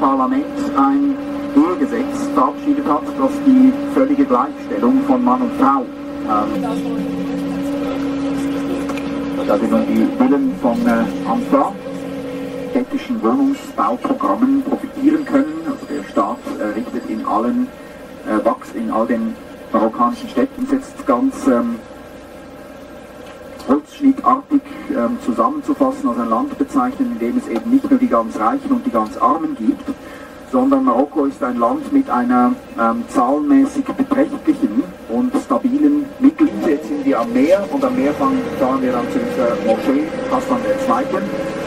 Parlament ein Ehegesetz verabschiedet hat, das die völlige Gleichstellung von Mann und Frau ähm, da sie nun die Willen von äh, ANFA, städtischen Wohnungsbauprogrammen, profitieren können. Also der Staat äh, richtet in allen äh, Wachs, in all den marokkanischen Städten setzt ganz ähm, holzschnittartig ähm, zusammenzufassen als ein Land bezeichnen, in dem es eben nicht nur die ganz Reichen und die ganz Armen gibt, sondern Marokko ist ein Land mit einer ähm, zahlenmäßig beträchtlichen und stabilen Mitglied. Jetzt sind wir am Meer und am Meer fahren, wir dann zu dieser Moschee Hassan II. reinkommen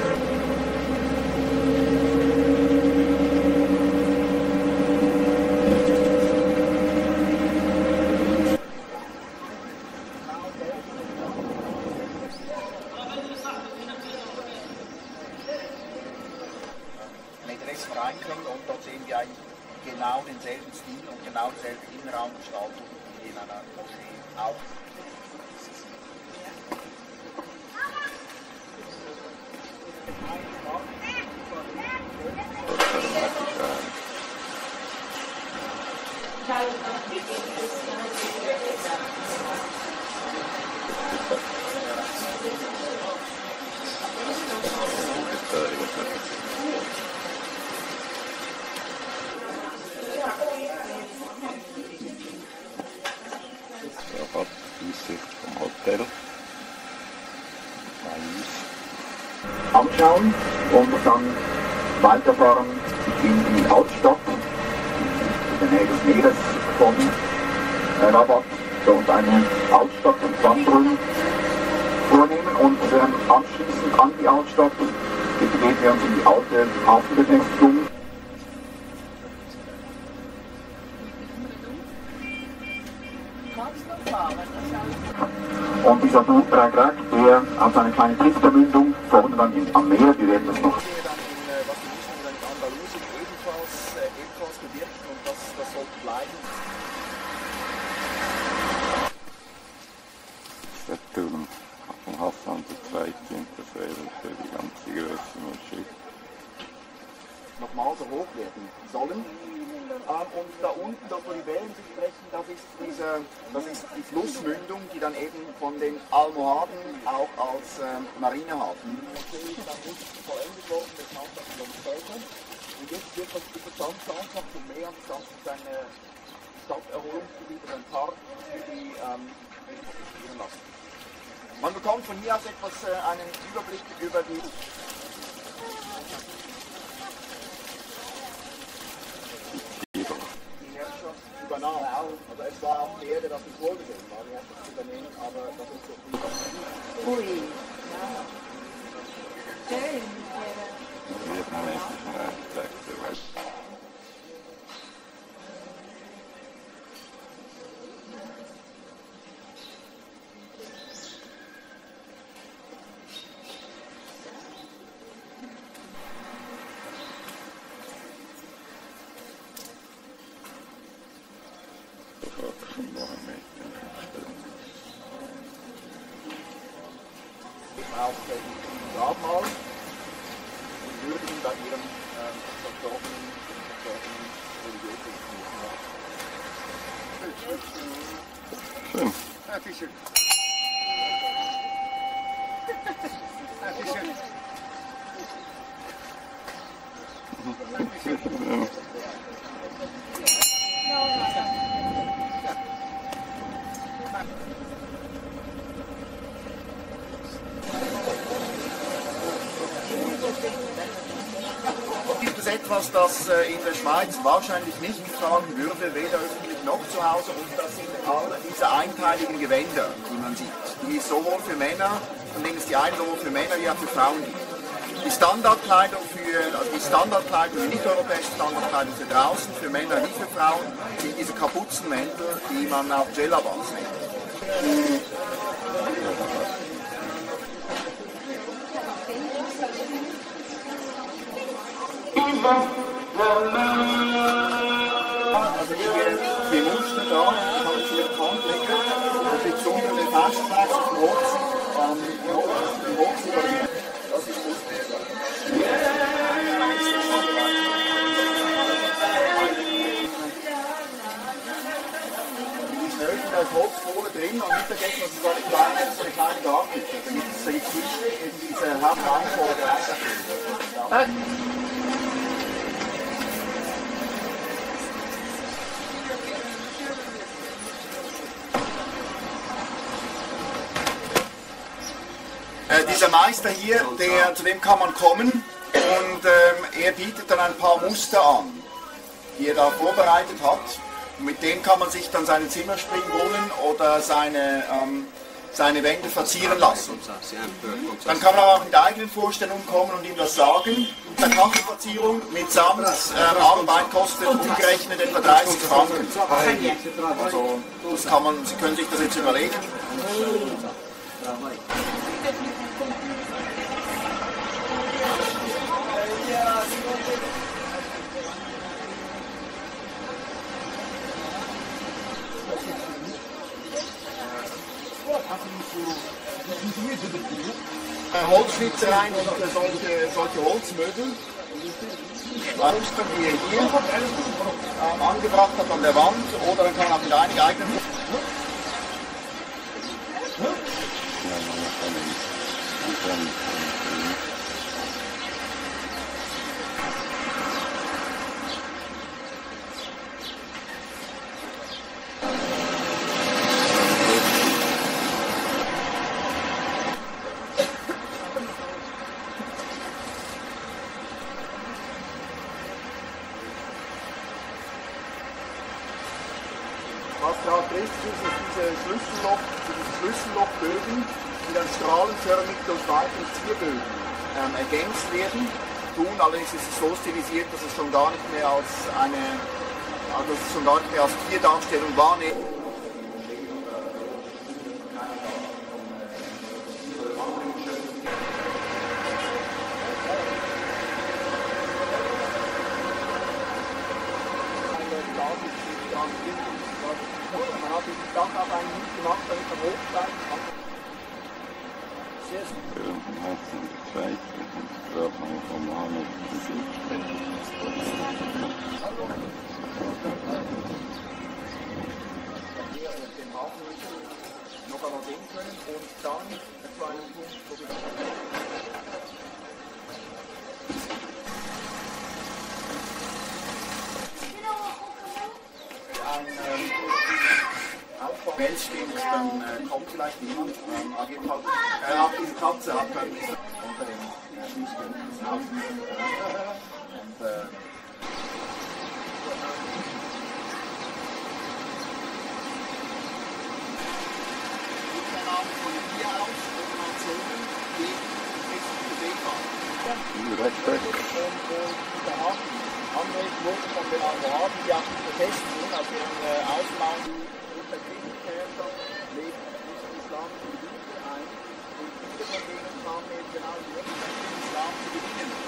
Man bekommt von hier aus etwas äh, einen Überblick über die Tiere. die Herrschaft übernahm. Also es war auch die Erde, das nicht vorgesehen war, die Herrschaft zu übernehmen, aber das ist so viel. Ui, ja. Schön. Vietnamesischen Architekten. weißt du. Sofort von Mohammed hinstellen. Auch den Grabmal und würdigen bei ihrem ähm, verstorbenen, verstorbenen religiösen Schön. Dankeschön. Dankeschön. Gibt es etwas, das äh, in der Schweiz wahrscheinlich nicht getragen würde, weder öffentlich noch zu Hause, und das sind alle diese einteiligen Gewänder, die man sieht, die es sowohl für Männer, von denen es die einen sowohl für Männer wie auch für Frauen gibt. Die Standardkleidung für, also die Standardkleidung, die nicht-europäische Standardkleidung für draußen, für Männer wie für Frauen, sind diese Kapuzenmäntel, die man auch Jellabas nennt. Also da, ich habe vier Kantlegen und besondere Festplätze im Holz, ähm, im Holz überlegen. Das ist das das Holz vorne drin und nicht vergessen, dass es gar nicht klein ist, sondern klein da ist, damit es sich zwischen in diese Hauptanforderung. Äh, Meister hier, der, zu dem kann man kommen und ähm, er bietet dann ein paar Muster an, die er da vorbereitet hat. Und mit dem kann man sich dann seinen Zimmerspringbrunnen oder seine, ähm, seine Wände verzieren lassen. Dann kann man aber auch mit eigenen Vorstellungen kommen und ihm das sagen. Eine Kachelverzierung mitsamt ähm, Arbeit kostet umgerechnet etwa 30 Franken. Also das kann man, Sie können sich das jetzt überlegen. Äh, Holzschnitzereien und äh, solche, solche Holzmöbel. Mustern, die er hier ähm, angebracht hat an der Wand oder kann man mit einigen eigenen Was charakteristisch ist, ist diese Schlüsselloch, diese Schlüssellochbögen, die dann strahlenförmig durch weitere Zierbögen ähm, ergänzt werden. Tun allerdings ist es so stilisiert, dass es schon gar nicht mehr als eine, also schon gar nicht mehr als Tierdarstellung wahrnehmen. Man hat dieses Dach auf einen nicht gemacht, damit man hoch bleiben kann. Sehr Während dem Hassan II. und Grabung von Mohammed hier den Hafen noch einmal sehen können und dann zu einem Punkt, wo wir ein ähm, Aufbau Welt stimmt, dann äh, kommt vielleicht niemand. Ähm, auf jeden Fall, äh, auch diese Katze hat man unter den äh, Fußboden des Hauses. Und äh, von hier aus Operationen gegen westliche Seefahrt. Direkt weg. Und äh, dieser Hafen angelegt wurde von den Almoraden, die auch nicht befestigen, also den äh, Außenbau unter Kriegskärter legt nicht Islam in die Gebiete ein. Und viele von denen kamen eben genau in die Möglichkeit, den Islam zu gewinnen.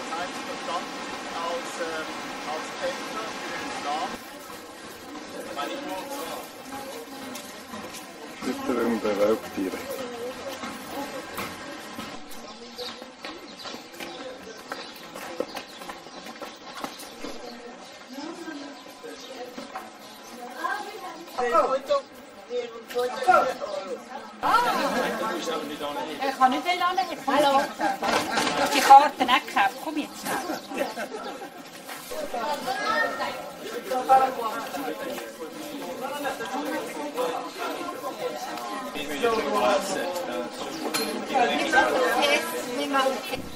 Das heißt, sie verstanden sich als, ähm, als Kämpfer für den Islam. Meine ich nur so. Fütterung der Raubtiere. Ich kann nicht viel anlegen. Hallo. Du hast die Karten nicht gekauft. Komm jetzt schnell. Äh,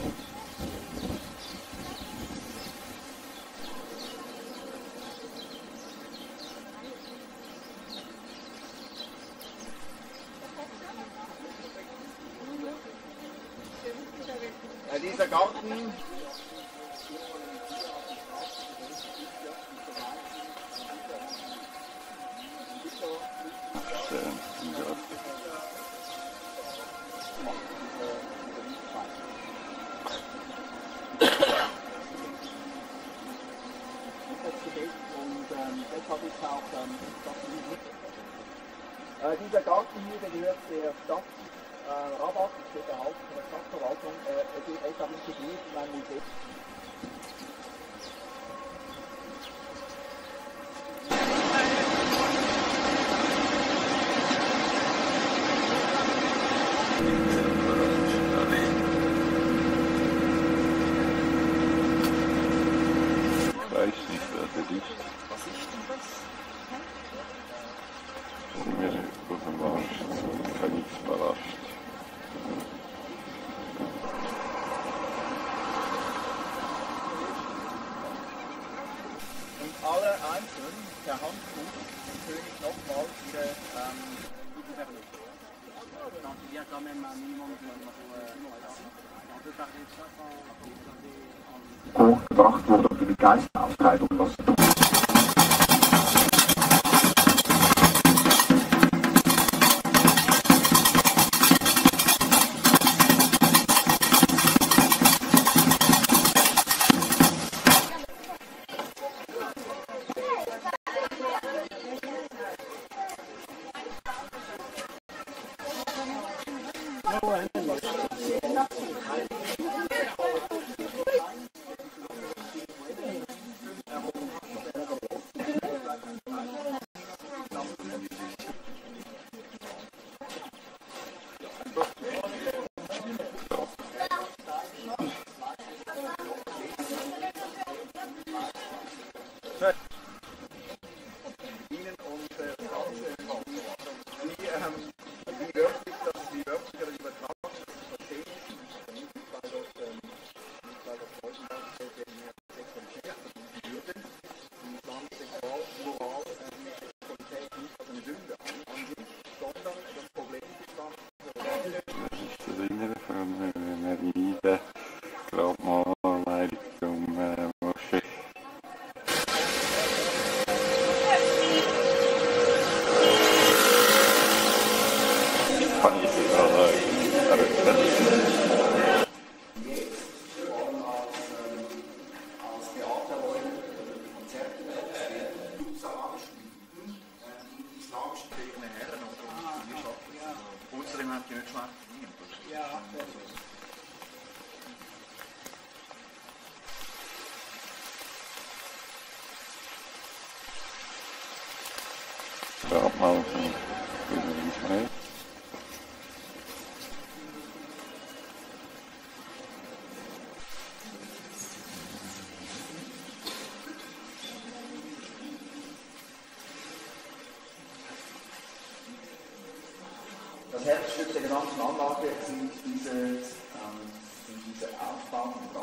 ganzen Anlage sind diese, ähm, sind diese Aufbauten und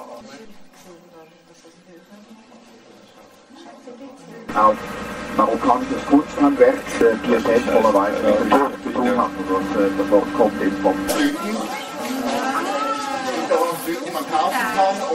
Auf marokkanisches Kunsthandwerk, äh, die es sinnvollerweise mit dem Tod zu tun hat. Und äh, das Wort kommt eben vom Süden. Man kaufen kann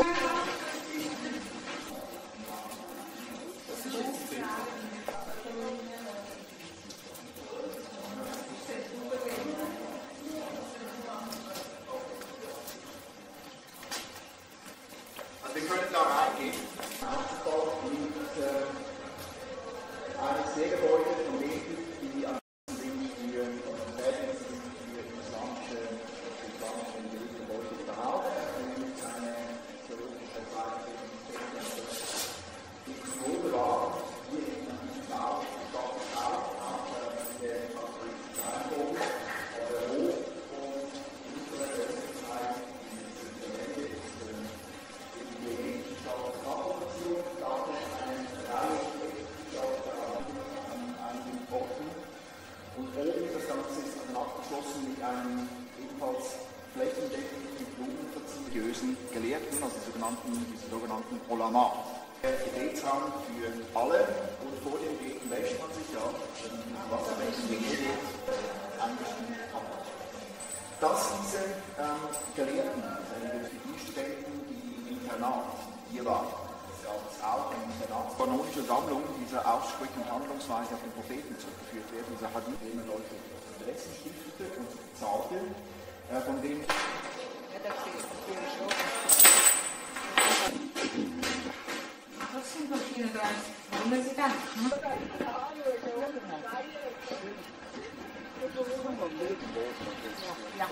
Ja.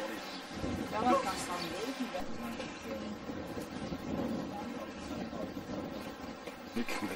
Ja, dat dan leven.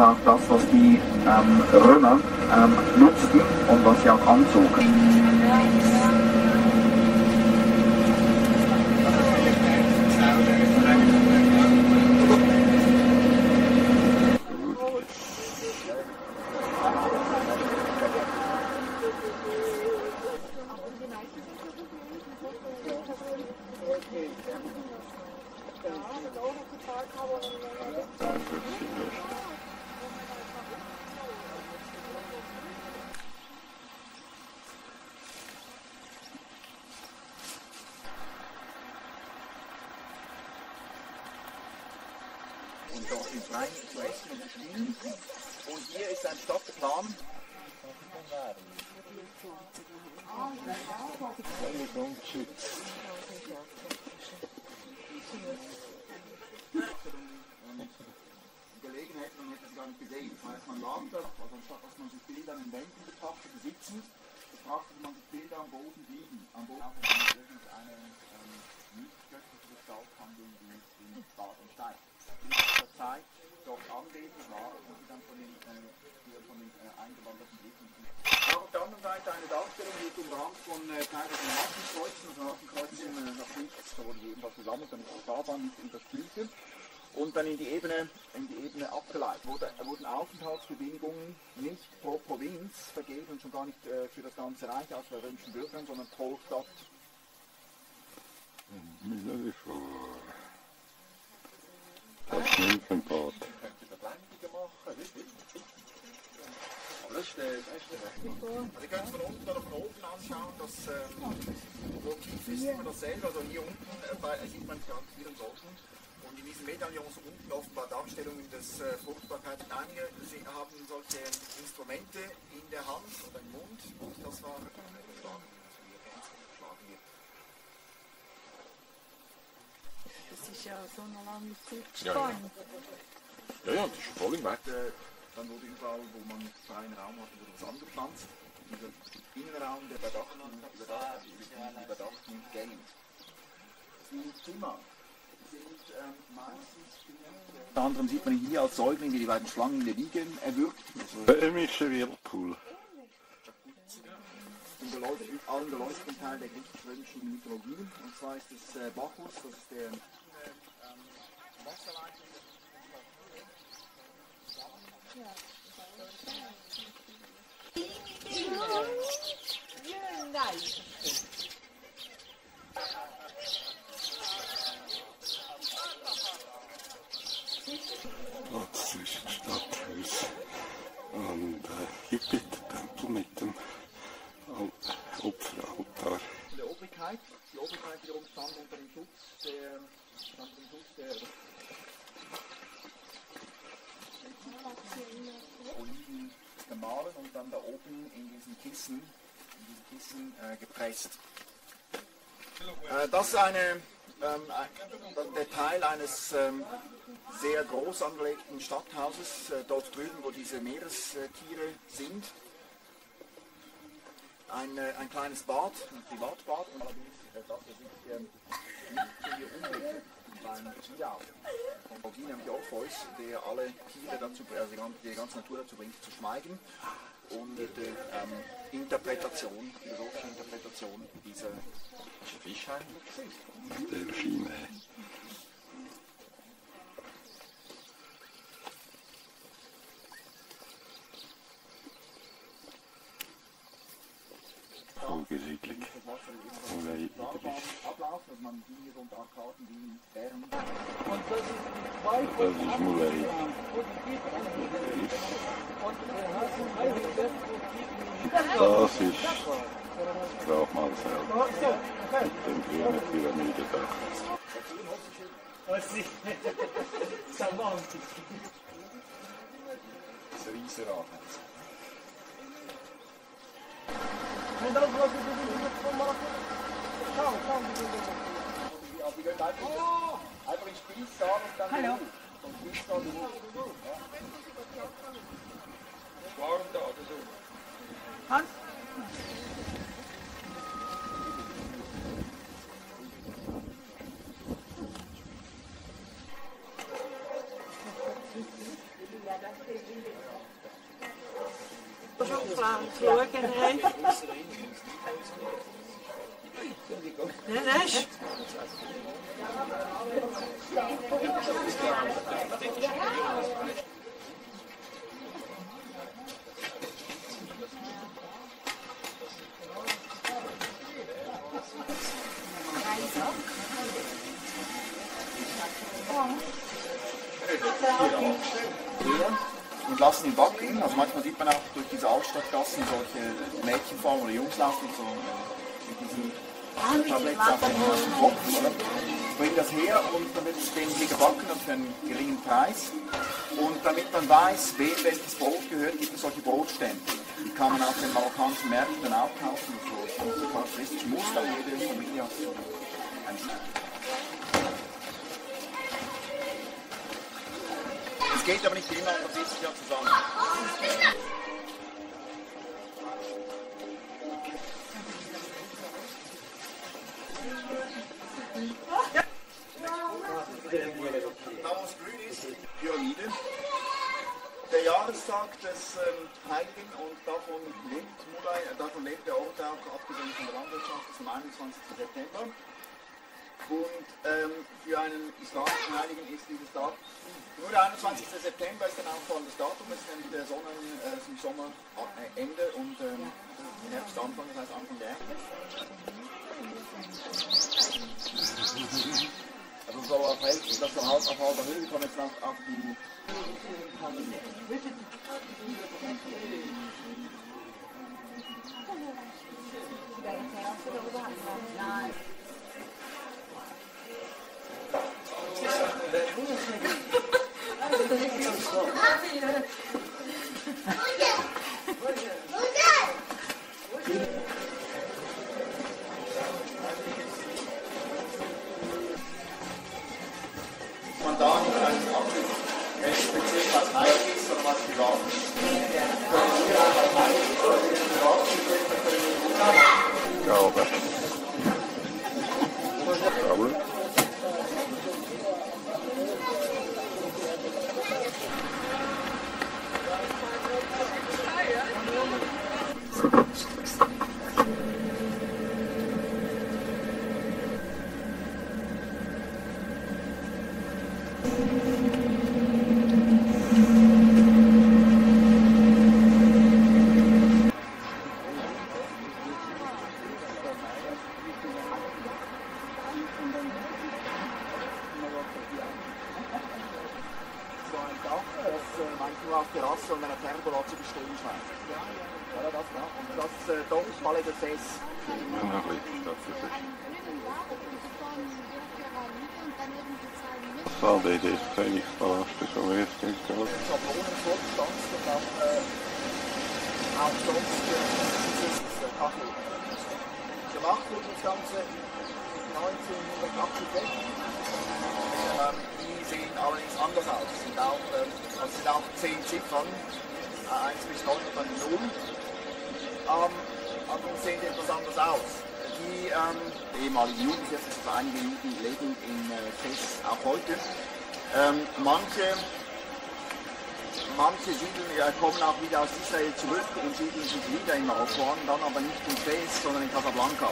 war das, was die ähm, Römer ähm, nutzten und was sie auch anzogen. Und dort sind frei zu essen und zu spielen. Und hier ist ein Stadtplan. Gelegenheit, man hätte es gar nicht gesehen. Das heißt, man lag da, also anstatt dass man sich Bilder an den Wänden betrachtet, sitzend, betrachtet man sich Bilder am Boden liegen. Am Boden auch irgendeine ähm, nicht göttliche Gestalt handeln, die in Bad und. Und dann in die Ebene, in die Ebene abgeleitet. Wurde, wurden Aufenthaltsbewilligungen nicht pro Provinz vergeben und schon gar nicht äh, für das ganze Reich, also bei römischen Bürgern, sondern pro Stadt. Müller Das das ist, äh, das ist also ihr könnt es von unten oder von oben anschauen, das ähm, Motiv ist immer dasselbe, also hier unten äh, äh, sieht man ganz im Golden und in diesen Medaillons unten offenbar Darstellungen des äh, Fruchtbarkeits. Einige haben solche Instrumente in der Hand oder im Mund und das war äh, geschlagen, also hier ganz geschlagen wird. Das ist ja so eine lange Zeit Ja, ja. Ja, ja, das ist voll im Weg. Dann wurde überall, wo man freien Raum hatte, wurde was angepflanzt. Dieser Innenraum, der überdacht, überdacht, überdachten Gängen. Die Zimmer sind ähm, meistens unter anderem sieht man hier als Säugling, wie die beiden Schlangen in der Wiege erwürgt. Also Böhmische Whirlpool. im beleuchteten, allen beleuchteten Teil der griechisch-römischen Mythologie. Und zwar ist es äh, Bacchus, das ist der ähm, zwischen Stadthaus und äh, Jupiter-Tempel mit dem Al- Opferaltar. der Obrigkeit. Die Obrigkeit wiederum stand unter dem Schutz der, unter dem Schutz der Oliven gemahlen und dann da oben in diesen Kissen, in diesen Kissen äh, gepresst. Äh, das ist eine, ähm, ein, der Teil eines ähm, sehr groß angelegten Stadthauses, äh, dort drüben, wo diese Meerestiere sind ein, äh, ein kleines Bad, ein Privatbad und allerdings äh, das, ich ähm, nicht hier umlege beim Tierarzt von Paulina Orpheus, der alle Tiere dazu, also die ganze, die Natur dazu bringt, zu schweigen und die ähm, Interpretation, die philosophische Interpretation dieser Fischheim. Delfine. Vogelsiedlung. Wo er wieder ist. Ablauf, dass man hier unter Arkaden wie Bären Das ist Muley. Das ist Grabmal selber. Mit dem grünen Pyramidendach. Das Riesenrad. Also, die Conquistando também. Conquistando. Man auf den marokkanischen Märkten dann auch kaufen. So, so charakteristisch Muster, jede Familie hat so Es geht aber nicht immer, man sitzt ja zusammen. Der Jahrestag des ähm, Heiligen und davon lebt Mulay, äh, davon lebt der Ort auch, abgesehen von der Landwirtschaft, am 21. September. Und ähm, für einen islamischen Heiligen ist dieses Datum, nur der 21. September ist allem das Datum, es ist nämlich der Sonnen, äh, im Sommer äh, Ende und ähm, im Herbst Anfang, das heißt Anfang der Also so auf, halb, auf halber Höhe kommen jetzt auf, auf die man kommen auch wieder aus Israel zurück und siedeln sich wieder in Marokko an, dann aber nicht in Fes, sondern in Casablanca.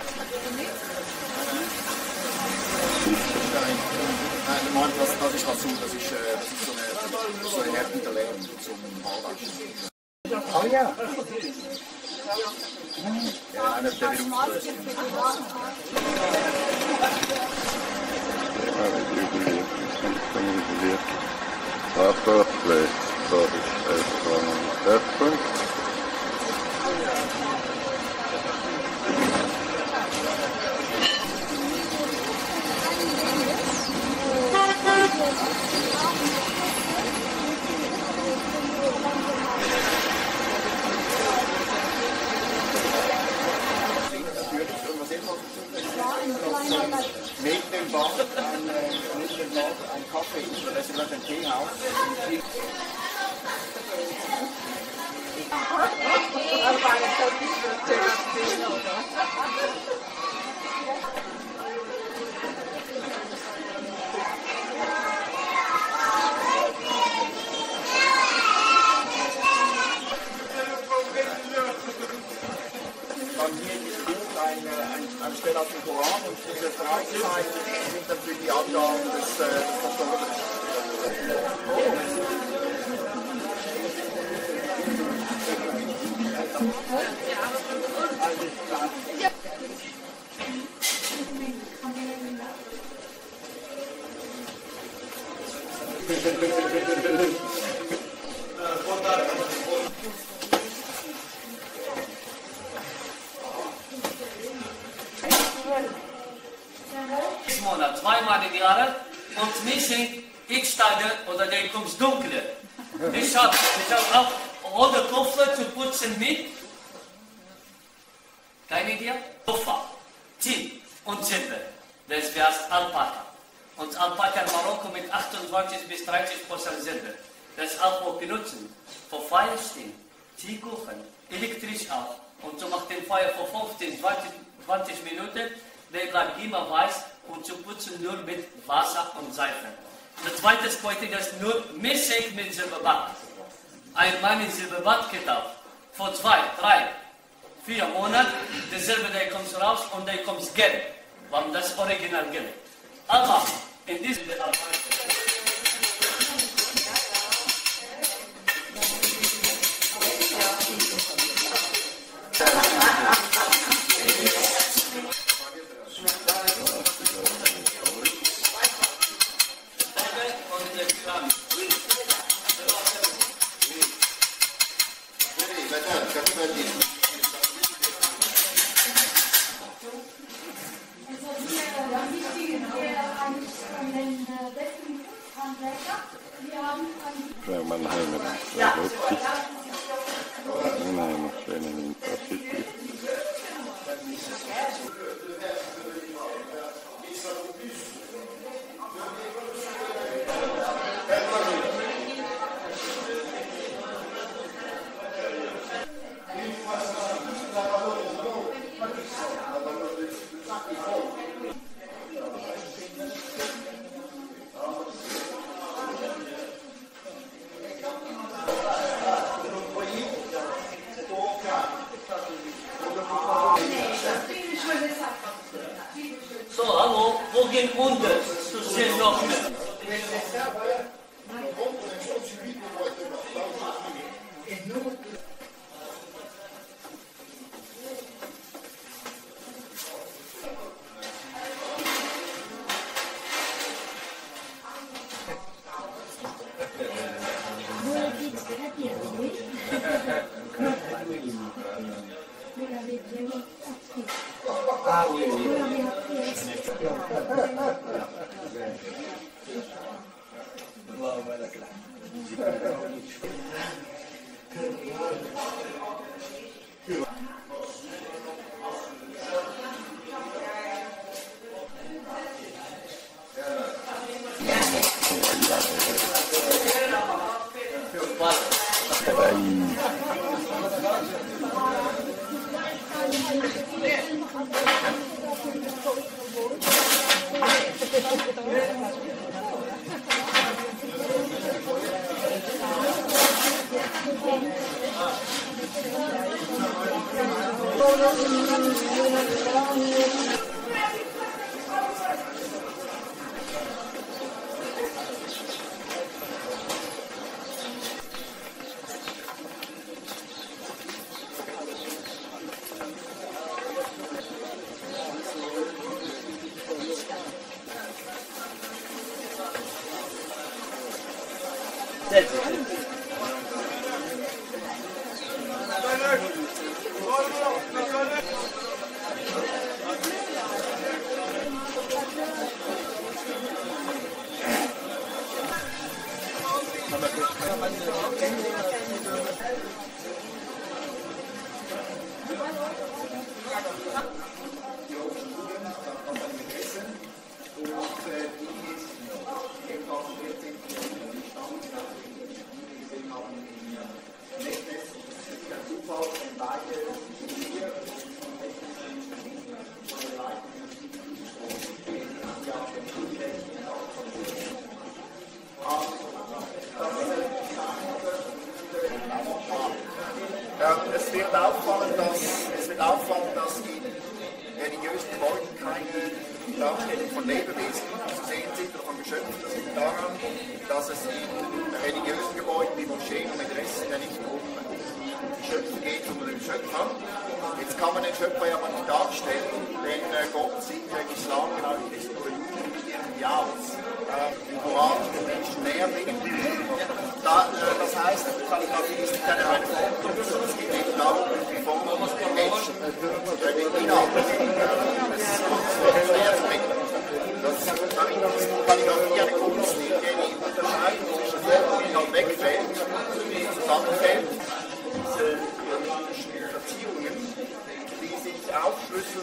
Nein, meinst, das, das ist dazu, das ist, äh, das ist so eine, so eine Herrenterlehrung zum Halbwaschen. zeig mit ze bebat. Ein Mann in ze bebat getaf. Vor zwei, drei, vier Monat, derselbe der kommt raus und der kommt gelb. Warum das original gelb? Aber in diesem Arbeit...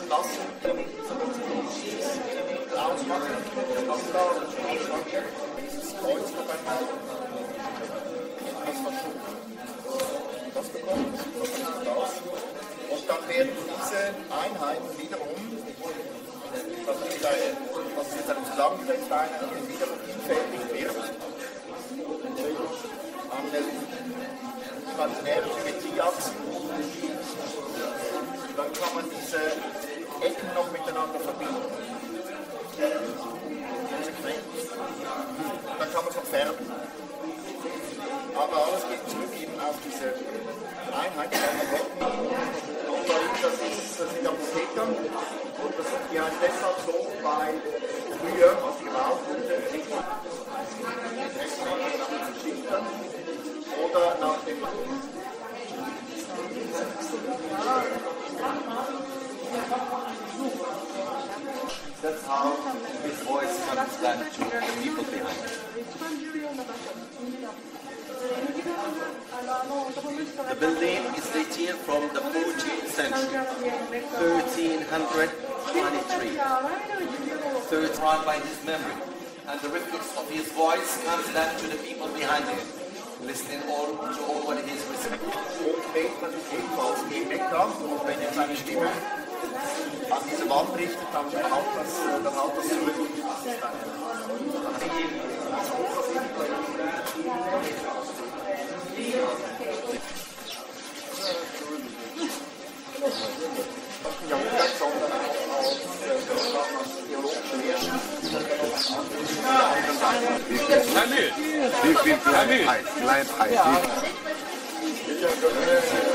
lassen, ausmachen, Standard und Standard, dieses Kreuz noch einmal, das das bekommt, das kommt raus. Und dann werden diese Einheiten wiederum, was jetzt eine, was jetzt eine zusammengesetzte wiederum vielfältig wird, an den imaginären the people behind him. The building is dated from the 14th century, 1323. Third tried by his memory, and the reflex of his voice comes down to the people behind him, listening all to all what he is receiving. An diese Wand richtet, dann haut das, dann haut das zurück. Das ist Jahrhundert, sondern auch als äh, als theologische Lehrer. Wie viel Kleinheit? Kleinheit. Fueron grabado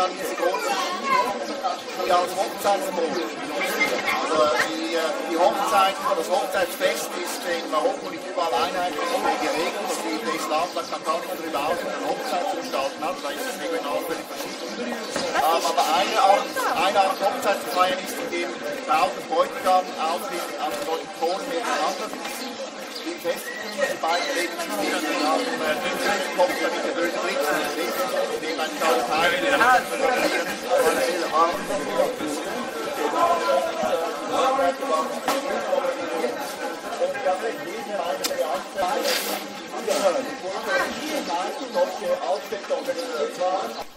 dann diese großen die als Hochzeitsmode. Also die, äh, die Hochzeit, das Hochzeitsfest ist in Marokko nicht überall einheitlich geregelt. Der Islam sagt dann gar nicht darüber aus, wie man Hochzeit hat, da ist es regional völlig verschieden. Ähm, aber eine Art, eine Art Hochzeit zu feiern ist, indem Braut und Bräutigam aufrichten auf roten Ton miteinander sitzen. Die die beiden Lebensmittel haben dann in der Höhe Blitz und Licht, indem ein Teil in der Hand parallel haben. solche Ausstellungsorganisationen Afternoon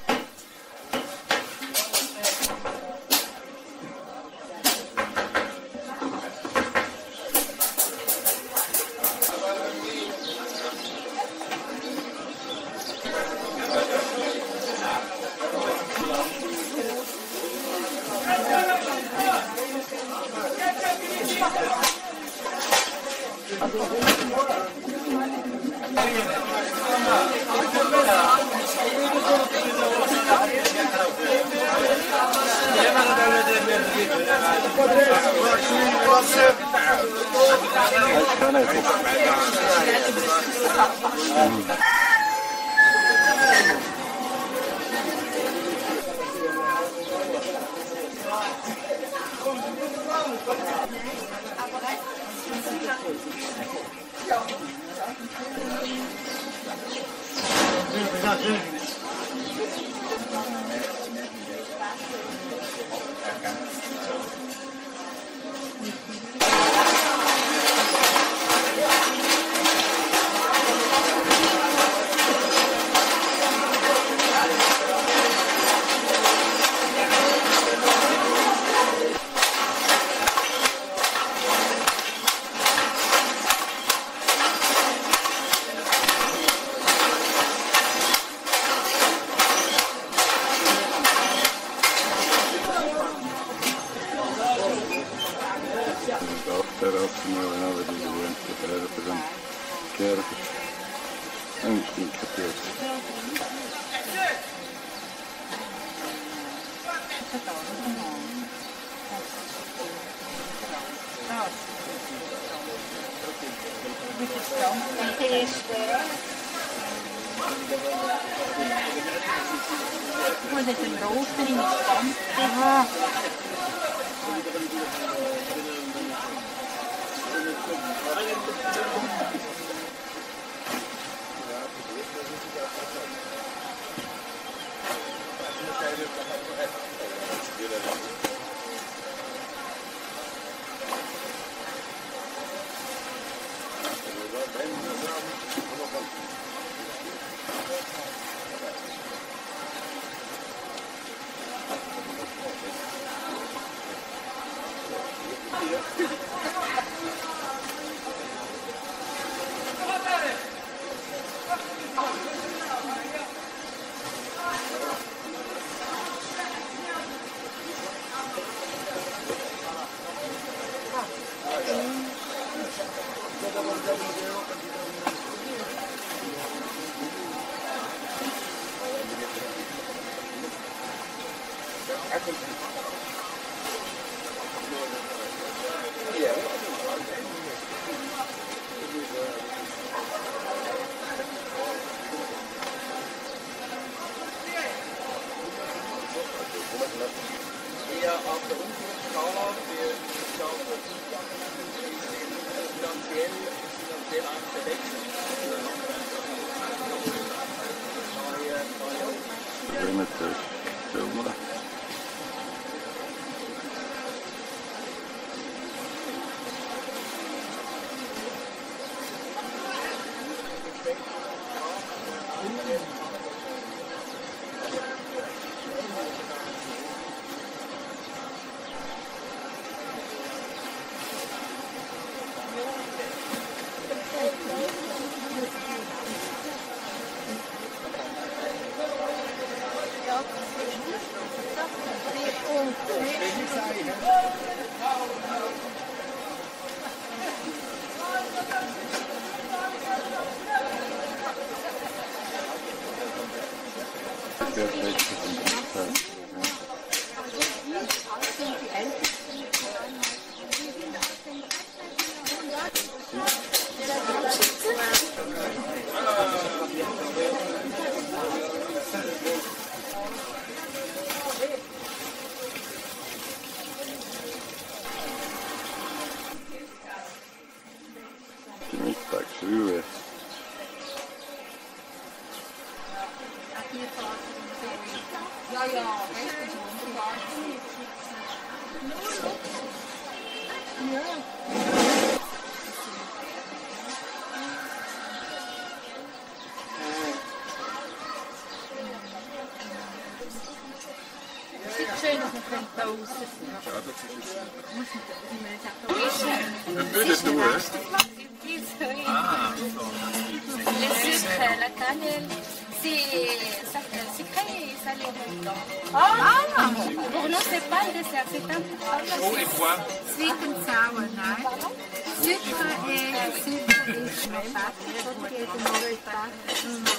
Super en super is mijn vader. Dat keer de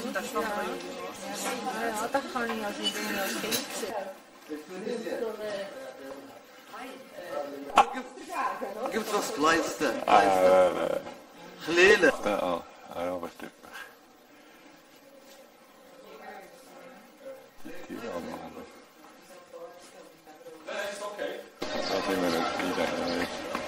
moeder vaak. Ja, dat kan niet als ik in jouw kind Gibt was Kleiste? Kleiste. Hier allemaal. Nee, is oké. Dat is een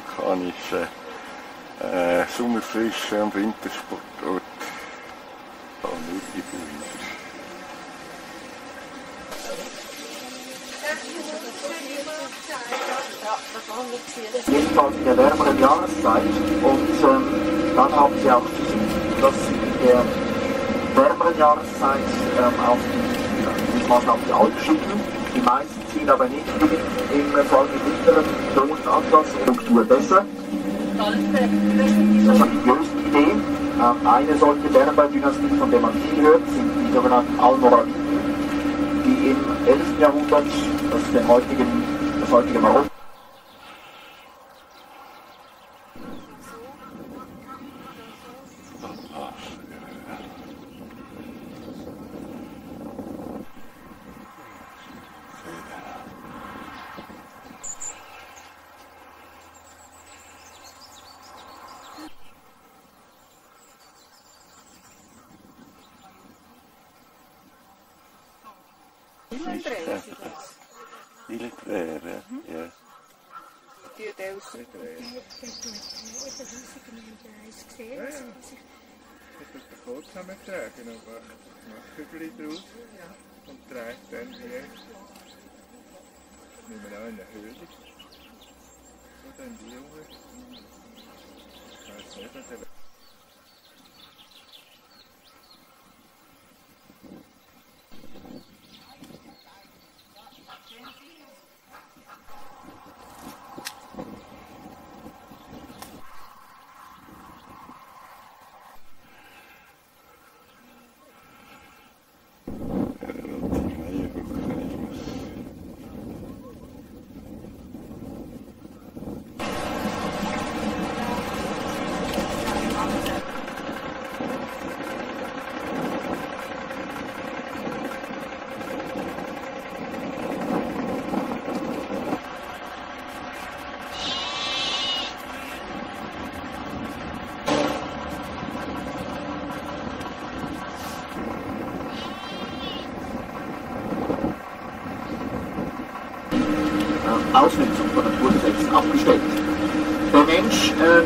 marokkanische äh, Sommerfrische und Wintersportort. Nürnberg. jedenfalls in der wärmeren Jahreszeit. Und ähm, dann haben sie auch gesehen, dass in der wärmeren Jahreszeit ähm, auf die, man auf die Alpen. Die meisten ziehen aber nicht im allem im mittleren Drohnenatlas-Struktur besser. Das war die größte Idee. Ähm, eine solche Berber-Dynastie, von der man viel hört, sind die sogenannten Almoraviden, die im 11. Jahrhundert, das ist der heutigen, das heutige Marokko, zusammentragen und macht Machkügel drauf und trägt dann hier, nehmen wir an, eine Höhle. Und dann die Junge. Ich weiß nicht, was er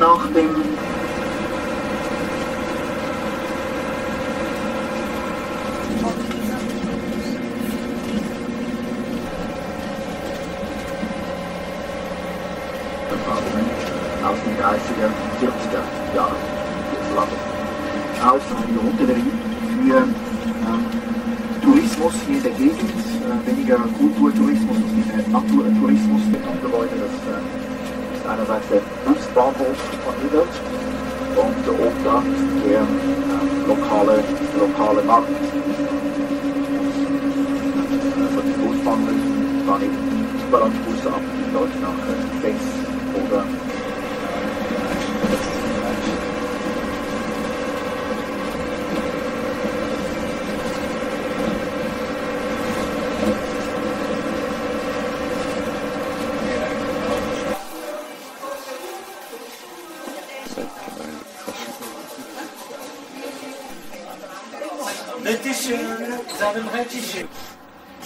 Mensch äh, nach dem Erfahrungen aus den 30er, 40er Jahren hierzulande. Aus einer Hotellerie für ähm, Tourismus hier in der Gegend, äh, weniger Kulturtourismus als mehr Naturtourismus dem Gebäude. Das äh, ist einerseits der Busbahnhof von Hildert und oben da ist der äh, lokale, lokale Markt. Also die Busbahnhof fahren eben Überlandbusse ab, die Leute nach äh, Fes oder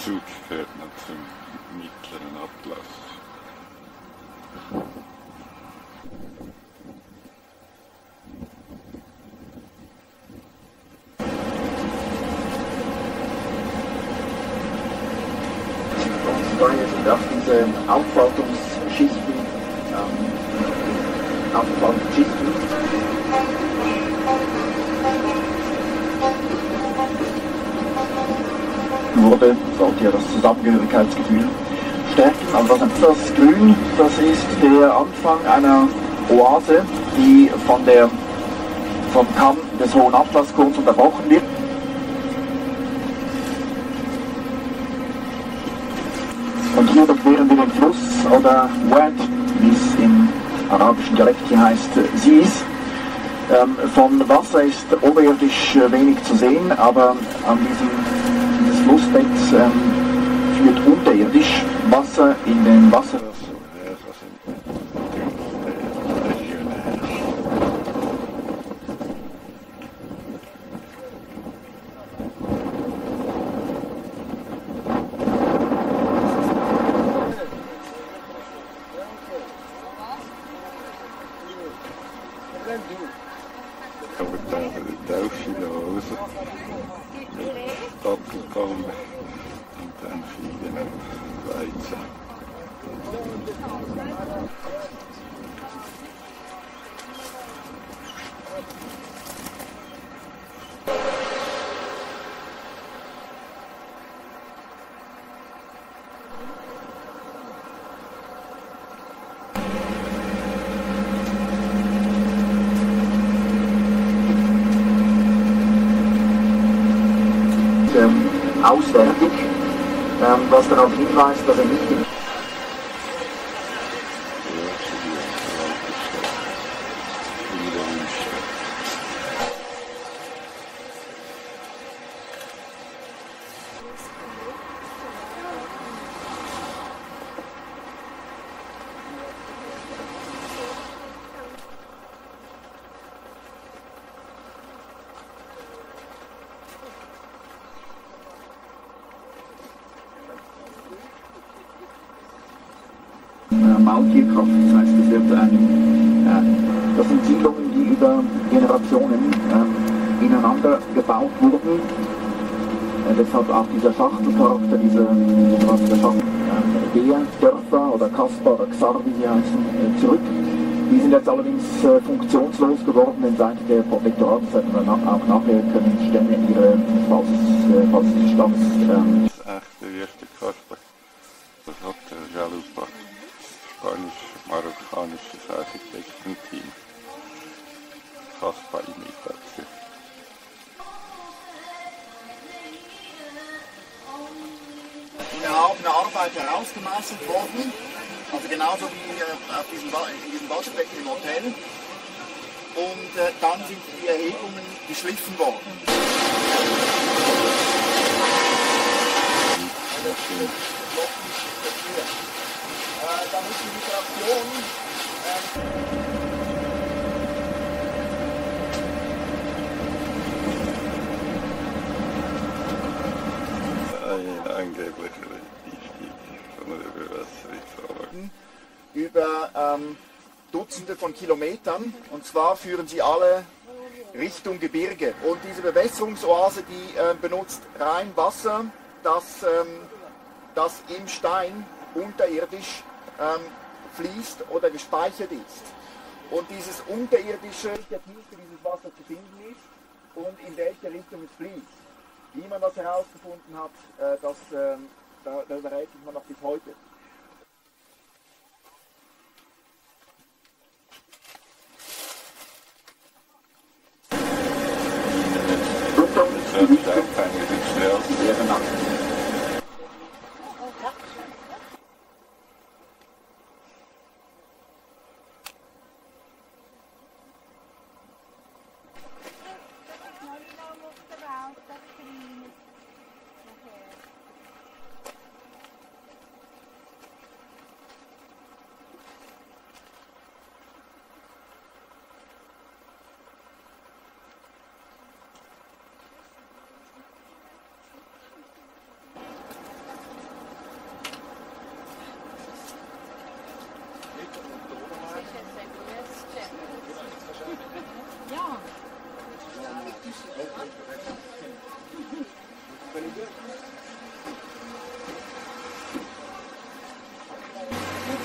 Zug fährt noch zum mittleren Ablass. Steuer sind auch diese Aufwaltungsschichten, ähm, Aufwaltungsschichten. Wurde, sollte ja das Zusammengehörigkeitsgefühl stärken. Also was ist das Grün? Das ist der Anfang einer Oase, die von der vom Kamm des Hohen Atlas kurz unterbrochen wird. Und hier durchqueren wir den Fluss oder Wad, wie es im arabischen Dialekt hier heißt Sis. Ähm, von Wasser ist oberirdisch äh, wenig zu sehen, aber an diesem Flussbett ähm, führt unterirdisch Wasser in den Wasser. Doppelkommen und dann fliegen wir weiter. ähm, auswärtig, ähm, was darauf hinweist, dass er nicht in Maultierkraft. Das heißt, es wird ein, äh, das sind Siedlungen, die über Generationen äh, ineinander gebaut wurden. Äh, deshalb auch dieser Schachtelcharakter, diese, was der Schachtel, äh, Dörfer oder Kasper oder Xar, wie sie heißen, äh, zurück. Die sind jetzt allerdings äh, funktionslos geworden, denn seit der Protektoratszeit na auch nachher können Stämme ihre, falls, äh, geschliffen worden. Dann ist die Migration über ähm, Dutzende von Kilometern. Und zwar führen sie alle Richtung Gebirge. Und diese Bewässerungsoase, die äh, benutzt rein Wasser, das, ähm, das im Stein unterirdisch ähm, fließt oder gespeichert ist. Und dieses unterirdische, der Tiefe dieses Wasser zu finden ist und in welche Richtung es fließt. Wie man das herausgefunden hat, äh, das, ähm, da- darüber rätselt man noch bis heute. Gracias.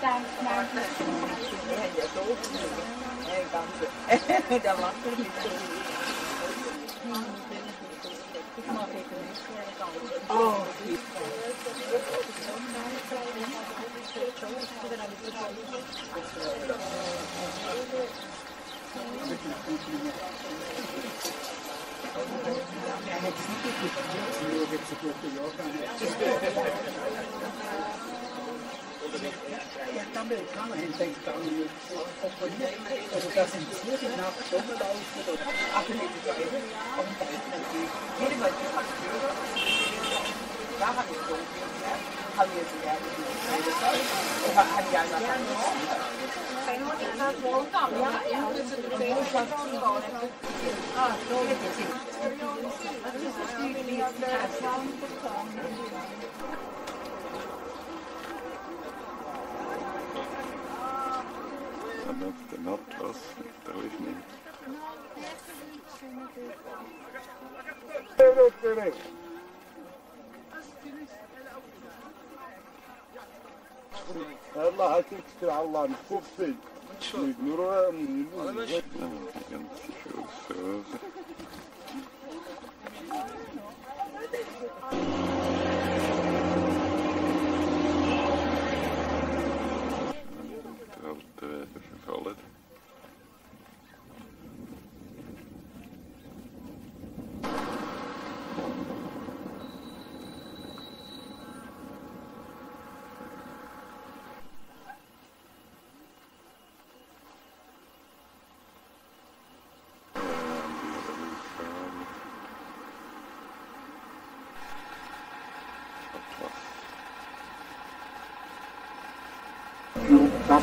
ja ja Ja, ja ook niet. Nee, dan ze. dat was er niet. Ik mag even niet werken. Oh, het is niet dat je het doet, maar je hebt ze toch te jagen. Ja, Amerikaner haben denkt dann operiert, also das sind Züge nach Sommerlaufen oder Ablehnung. jedenfalls die Akteure, da habe ich so habe ich jetzt gerne Ich habe ja Ah, so ist es. Das ist das Übliche. Dann auf den Atlas mit der Öffnung. Allah hakiktir Allah'ın kufri. Nur'a Dann die ganze Schusshose. Der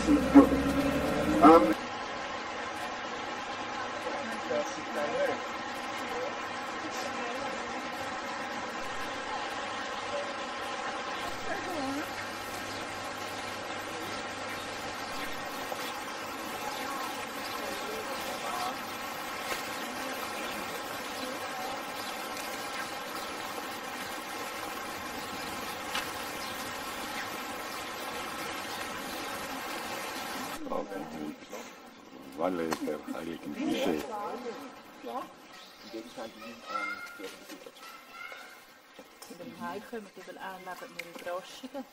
führen lassen Valle der Heiligen See. In dem Heim kommen die wohl auch neben mir Überraschungen.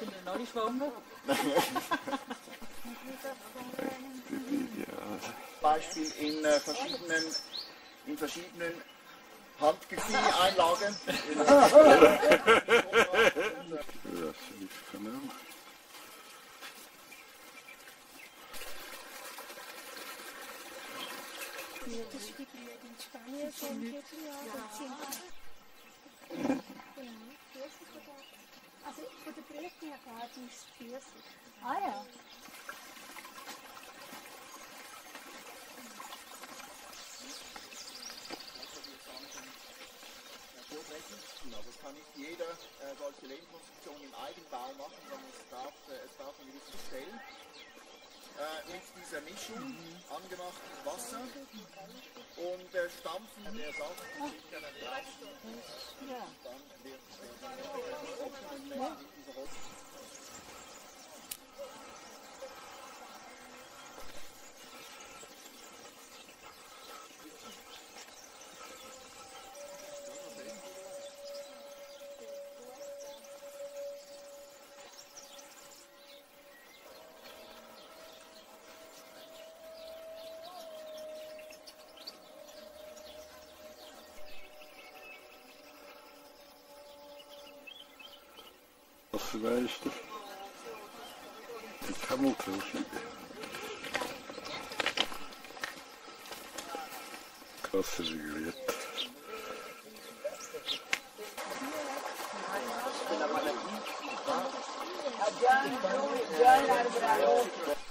Sind wir noch nicht schwanger? Beispiel in äh, verschiedenen, in verschiedenen Handgefühl-Einlagen. Das ist genau. Das ist die Brüder in Spanien schon Vierteljahr zehn Jahre. Ja, oder? Also von der Brüder her die ist Pfirsich. Ah ja. Also es kann nicht jeder äh, solche Lehmkonstruktion im Eigenbau machen, sondern es darf, äh, es darf ein gewisses Gestell äh, mit dieser Mischung angemacht mit Wasser und äh, Stampfen der Salz Ja. dann wird äh, dann mit dieser Holz Was weißt du? Die Kammelkirche. Krass reguliert. Von den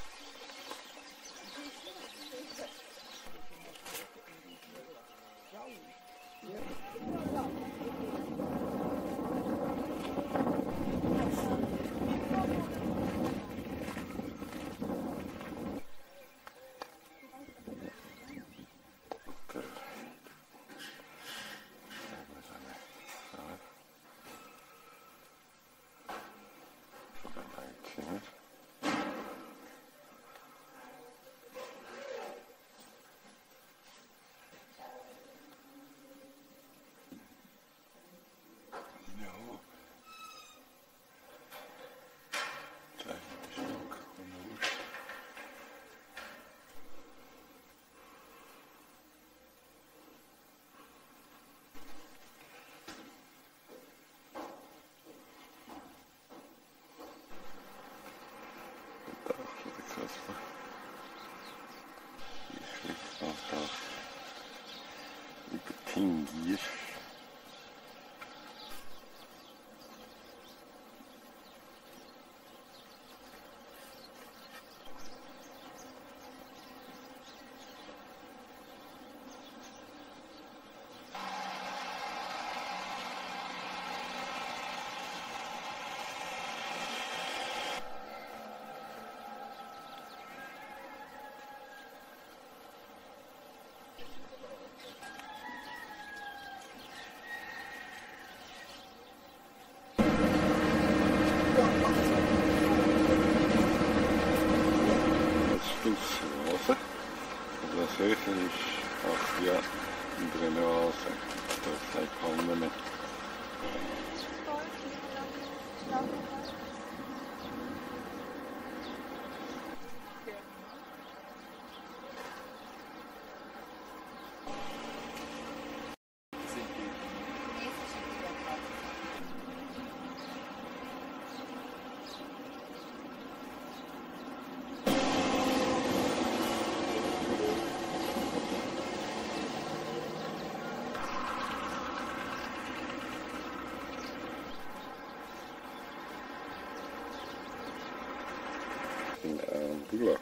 Kasper. Hier schlägt man da über Tingier. Stussrase. Also das höher ist ach ja in der Nase. Da sagt Palmen nicht. In äh, Bulak.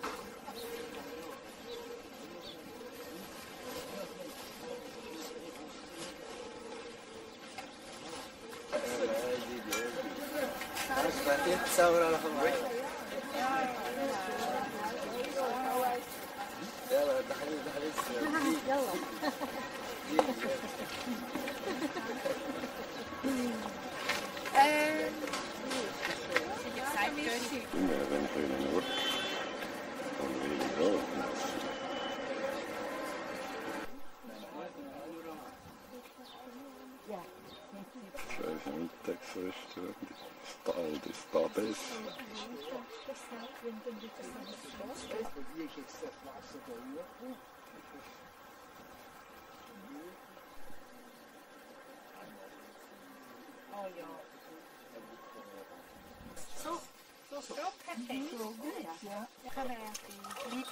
In der einen schönen Ort. Von Wien Kleine Mittagsrestaurant. Stall des Tabes. Wie ist jetzt das Wasser da oben? Oh ja. So, so, so. Ja, perfekt. Ja. Kann man ja liegen.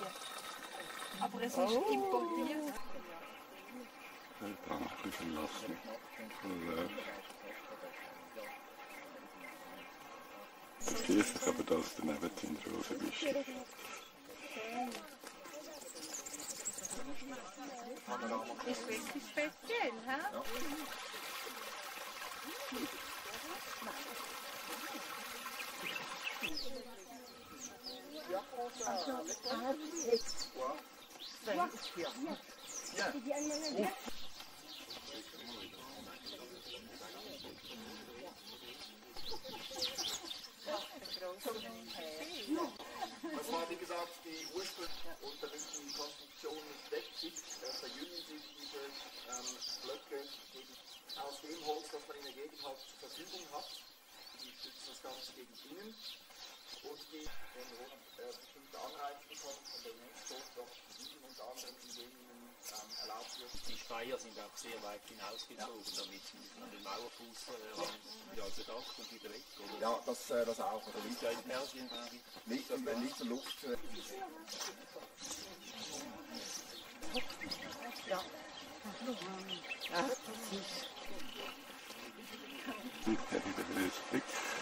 Aber es ist imponiert. Da noch ein bisschen verlassen. Voll Verstehe sich aber, dass du neben den Rosen bist. Ist wirklich speziell, hä? Das war wie gesagt die ursprüngliche damit die Konstruktion nicht wegzieht, äh, verjüngen sich diese Blöcke aus dem Holz, das man in der Gegend halt zur Verfügung hat. Die stützen das Ganze gegen innen und die den Rund äh, bestimmte Anreize bekommen von der UNESCO, dort zu liegen, unter anderem in denen ähm, erlaubt wird. Die Steier sind auch sehr weit hinausgezogen, damit sie an den Mauerfuß äh, ja, bedacht und wieder weg, oder? Ja, das, äh, das auch. Also Ist ja in Persien die Liegt, liegt zur Luft. Äh, Ja. Ja, ja wieder Respekt. sehr gut.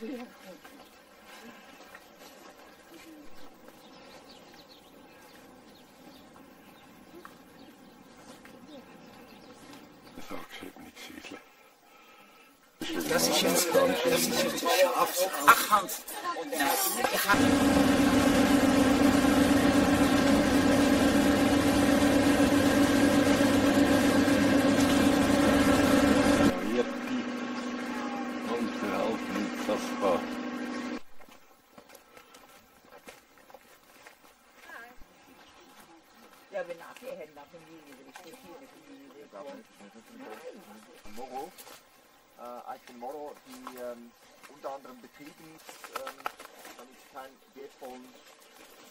Das angeschriebene Gesiedle. Das ist jetzt, das ist jetzt auf Achhand. Ich habe Vierte Unterhalb mit Saspa. Ja, wenn nachher hätten, dann von mir wieder. Ich stehe hier nicht von mir wieder. Moro. Äh, eigentlich den Moro, die ähm, unter anderem betrieben, ähm, damit sie kein, wertvollen,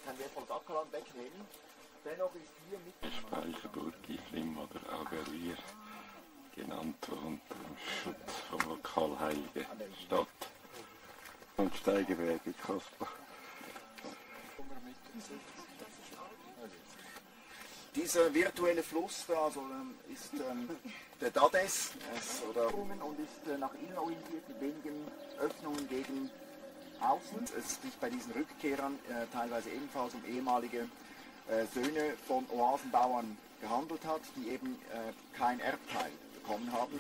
kein wertvolles Ackerland wegnehmen. Dennoch ist hier mit Speicherburg Iflim oder Agerier genannt unter dem Schutz vom Lokalheiligen Stadt. Und Steigeberge, Kasper. Dieser virtuelle Fluss da also, ist ähm, der Dades es, oder, und ist äh, nach innen orientiert mit wenigen Öffnungen gegen außen. Es geht bei diesen Rückkehrern äh, teilweise ebenfalls um ehemalige äh, Söhne von Oasenbauern gehandelt hat, die eben äh, kein Erbteil bekommen haben.